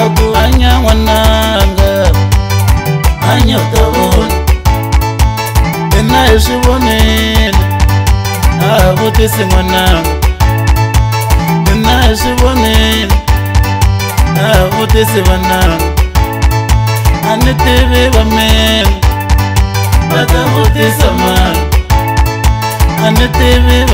agu anya nwananga anya tabona ina yisivonile avutisi nwananga ina yisivonile avutisi vananga ani tivi vamina vata vutisa mana ani tiviv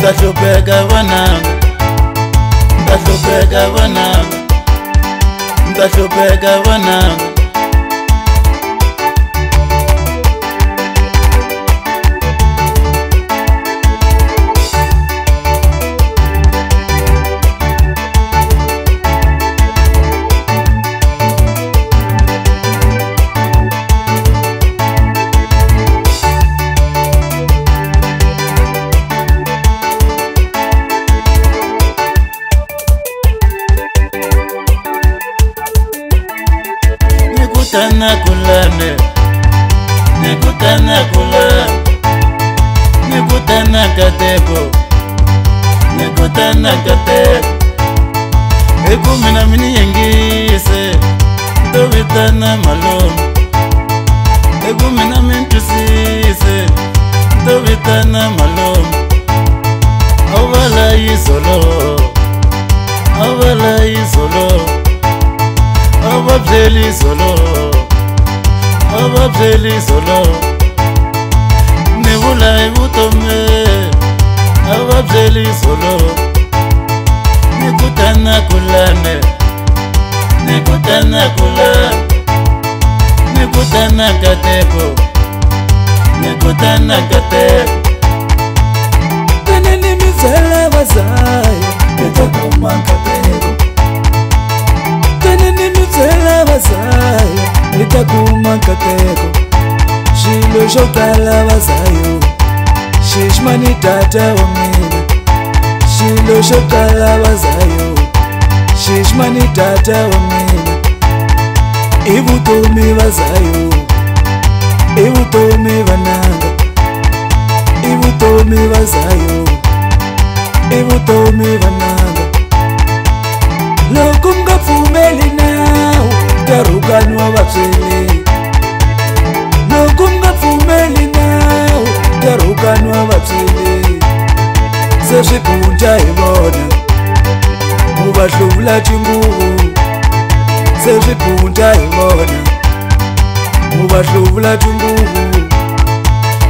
ndahlupheka vanangu ndahlupheka vanangu ndahlupheka vanangu nekutana kulame nekutana kula nekutana katebo nekutana kate ekumi na miniyengise tovitana malomi ekumi na mintwisise tovitana malomi ovalayi solo ovalayi solo izolo ni vula hi vutomi a vabyeli izolo ni kutana kulame ni kutana kulame ni kutana kateko ni kutana kateko tanani mizala vazayo etakuma kateko tanani mizala vazayo etakuma ndoshokala vazayo shishmani tata wamene shindoshokala vazayo shishmani tata wamene ivutomi vazayo ivutomi vananga ivutomi vazayo ivutomi vananga loko mungapfumeli nawu tarhukani wa vatsweleni taivona muvahluvula chinguvu sezvibhuku taivona muvahluvula chinguvu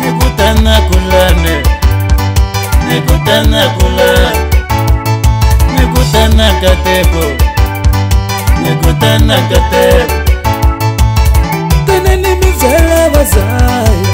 nikutana kulane nikutana kula nikutana katepo nikutana katepo tenenimizela vazaya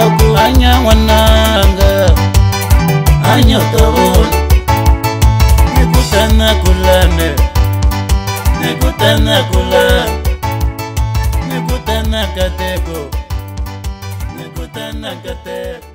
akuanyawananga anyotovo nikutana kulane nikutana kula nikutana kateko nikutana kateko